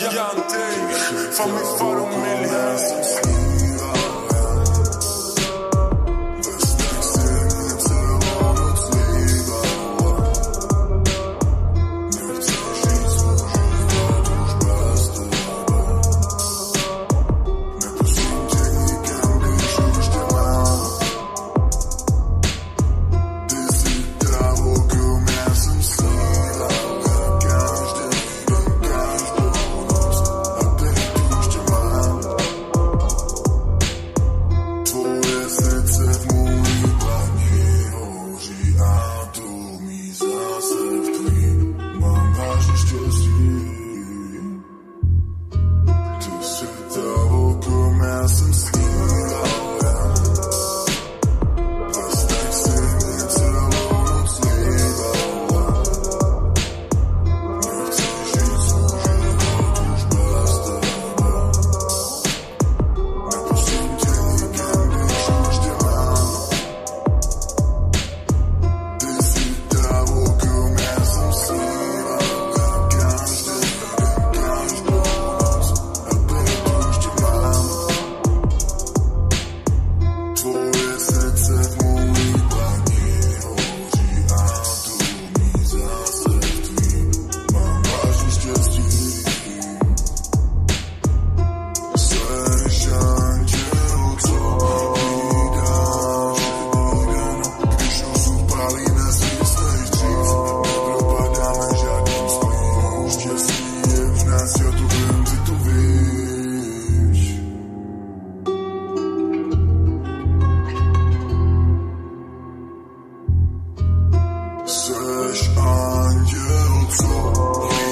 Jante Fan min far och Milja Search on YouTube.